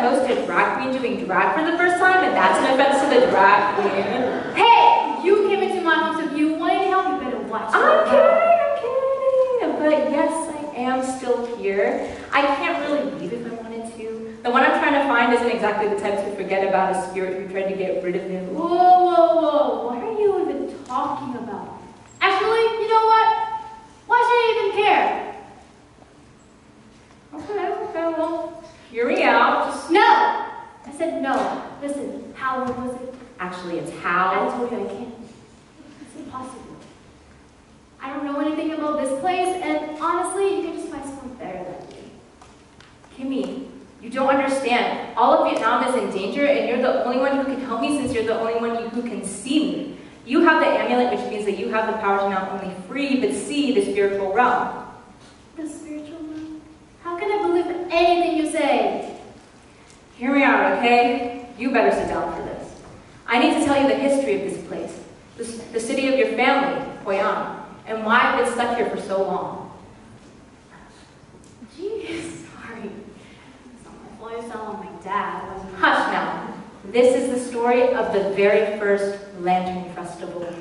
who looks at most a drag queen doing drag for the first time, and that's an offense to the drag queen. Hey, you came into my home, so if you wanted to help, you better watch I'm kidding. I'm kidding. But yes, I am still here. I can't really leave if I wanted to. The one I'm trying to find isn't exactly the type to forget about a spirit who tried to get rid of him. Whoa. What are you even talking about? Actually, you know what? Why should I even care? Okay, okay, well, hear me out. Just No! I said no. Listen, how old was it? actually, it's Hao. I told you I can't. It's impossible. I don't know anything about this place, and honestly, you can just find someone better than me. Kimmie, you don't understand. All of Vietnam is in danger, and you're the only one who can help me since you're the only one who can see me. You have the amulet, which means that you have the power to not only free, but see the spiritual realm. The spiritual realm? How can I believe anything you say? Hear me out, okay? You better sit down for this. I need to tell you the history of this place, the, the city of your family, Hoi An, and why I've been stuck here for so long. Jeez, sorry. My. You sound like my dad? Hush now. This is the story of the very first Lantern Festival.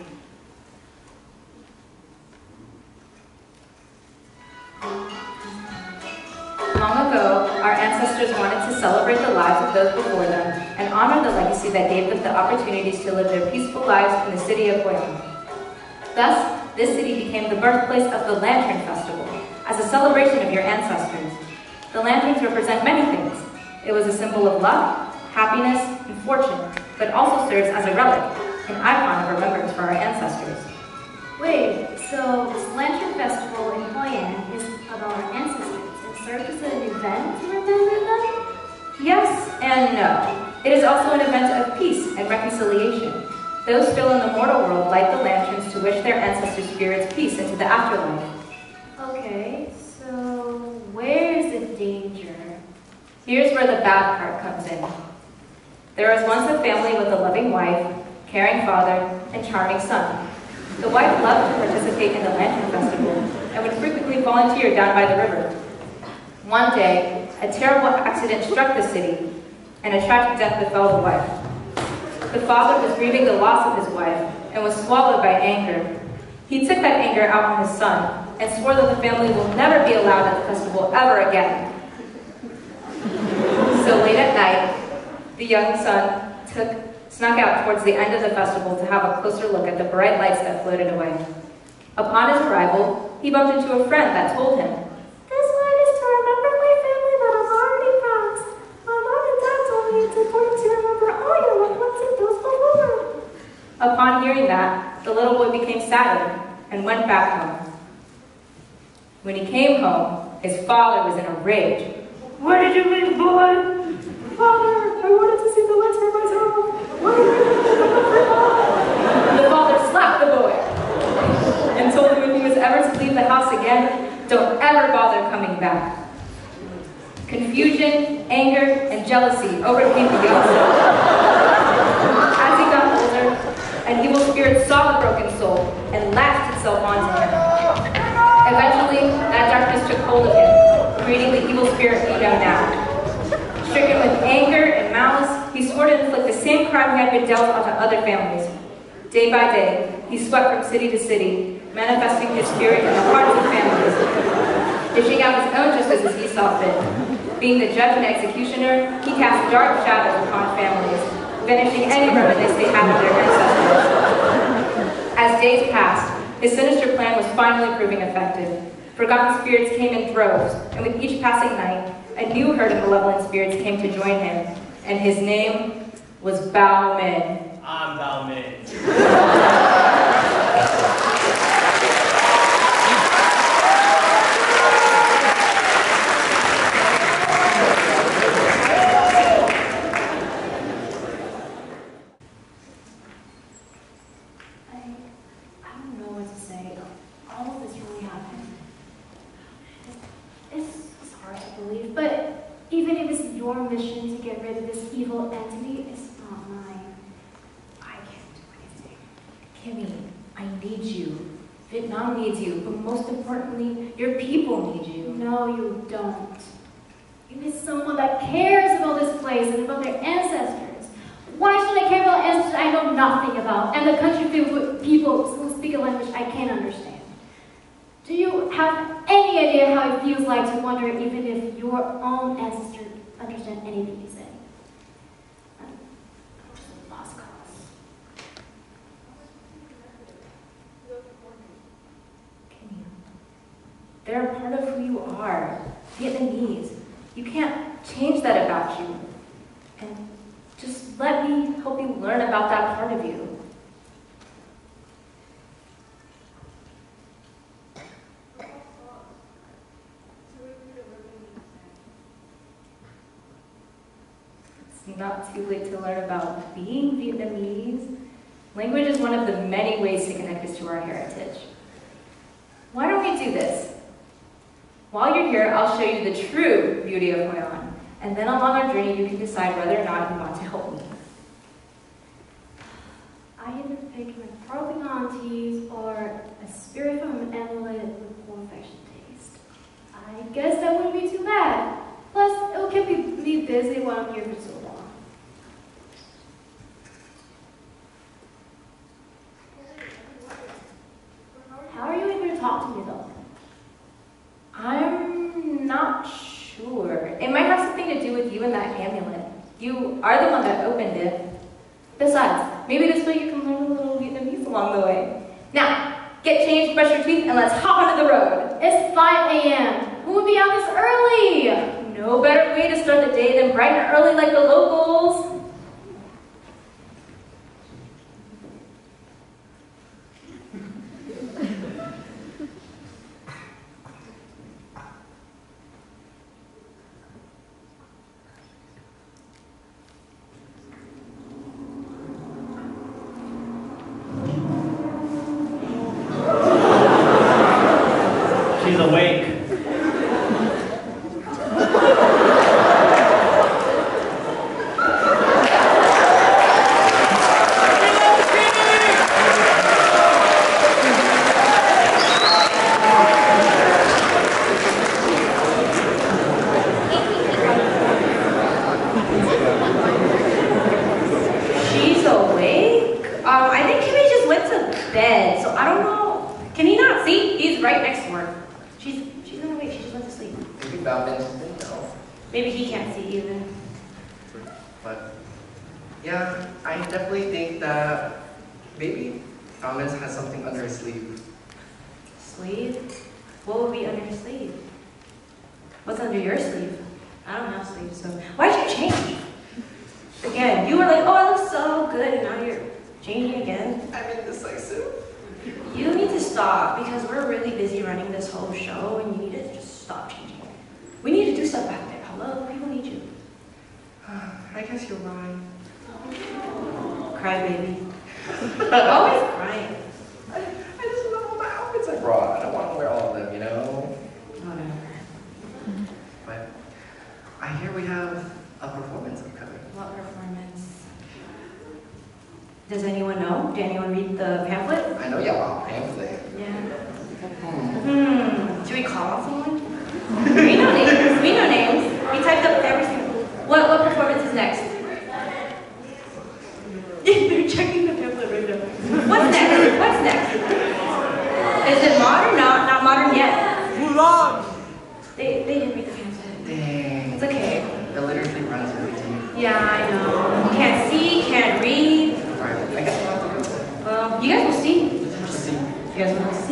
Ancestors wanted to celebrate the lives of those before them and honor the legacy that gave them the opportunities to live their peaceful lives in the city of An. Thus, this city became the birthplace of the Lantern Festival, as a celebration of your ancestors. The lanterns represent many things. It was a symbol of luck, happiness, and fortune, but also serves as a relic, an icon of remembrance for our ancestors. Wait, so this Lantern Festival in Hoi An is about our ancestors serves as an event to remember them? Yes and no. It is also an event of peace and reconciliation. Those still in the mortal world light the lanterns to wish their ancestor spirits peace into the afterlife. Okay, so where's the danger? Here's where the bad part comes in. There was once a family with a loving wife, caring father, and charming son. The wife loved to participate in the Lantern Festival and would frequently volunteer down by the river. One day, a terrible accident struck the city, and a tragic death befell the wife. The father was grieving the loss of his wife and was swallowed by anger. He took that anger out on his son and swore that the family will never be allowed at the festival ever again. So late at night, the young son took, snuck out towards the end of the festival to have a closer look at the bright lights that floated away. Upon his arrival, he bumped into a friend that told him, boy and went back home. When he came home, his father was in a rage. Where did you leave, boy? Father, I wanted to see the lights for myself. Why did you leave the The father slapped the boy and told him if he was ever to leave the house again, don't ever bother coming back. Confusion, anger, and jealousy overcame the young son. As he got older, an evil spirit saw the broken soul and latched itself onto him. Eventually, that darkness took hold of him, creating the evil spirit we know now. Stricken with anger and malice, he swore to inflict the had been dealt onto other families. Day by day, he swept from city to city, manifesting his spirit in the hearts of families, dishing out his own justice as he saw fit. Being the judge and executioner, he cast dark shadows upon families, vanishing any reminiscence they had of their ancestors. As days passed, his sinister plan was finally proving effective. Forgotten spirits came in droves, and with each passing night, a new herd of malevolent spirits came to join him, and his name was Bao Minh. I'm Bao Minh. I, I don't know what to say. All of this really happened. It's, it's hard to believe, but even if it's your mission to get rid of this evil entity, it's not mine. I can't do anything. Kimmie, I need you. Vietnam needs you, but most importantly, your people need you. No, you don't. You need someone that cares about this place and about their ancestors. Why should I care about ancestors I know nothing about and the country filled with people who speak a language I can't understand? Do you have any idea how it feels like to wonder even if your own ancestors understand anything you say? I'm just a lost cause. Can you? They're a part of who you are. Vietnamese. You can't change that about you. And just let me help you learn about that part of you. It's not too late to learn about being Vietnamese. Language is one of the many ways to connect us to our heritage. Why don't we do this? While you're here, I'll show you the true beauty of Hoi An, and then along our journey, you can decide whether or not you want to help me. I either pick my probing aunties or a spirit from an amulet with fashion taste. I guess that wouldn't be too bad. Plus, it will keep me, me busy while I'm here for so long. How are you able to talk to me though? I'm not sure. It might have something to do with you and that amulet. You are the one that opened it. Besides, maybe this way you can learn a little Vietnamese along the way. Now, get changed, brush your teeth, and let's hop onto the road. It's 5 a.m. Who would be out this early? No better way to start the day than bright and early like the locals. She's awake. She's awake? Um, I think Kimmie just went to bed, so I don't know. Can he not see? He's right next to her. She's she's not awake. She just went to sleep. Maybe Bao Minh's didn't know. Maybe he can't see either. But yeah, I definitely think that maybe Bao Minh's has something under his sleeve. Sleeve? What would be under your sleeve? What's under your sleeve? I don't have sleeves, so why'd you change? Again, you were like, oh, I look so good, and now you're changing again. I'm indecisive. You need to stop because we're really busy running this whole show, and you need to just stop changing. We need stuff back there. Hello, people need you. I guess you're right. Cry, baby. Always crying. I, I just love all the outfits I brought. I don't want to wear all of them, you know? Whatever. But I hear we have a performance upcoming. What performance? Does anyone know? Did anyone read the pamphlet? I know y'all pamphlet. Yeah. Hmm. Hmm. Should we call on someone? we names. We typed up every single. What what performance is next? They're checking the pamphlet right now. What's next? What's next? Is it modern? Not not modern yet. Mulan. They they didn't read the pamphlet. Dang. It's okay. The literally runs everything. Yeah, I know. Can't see, can't read. All right, I guess we'll have to go. Well, you guys will see. You guys will see.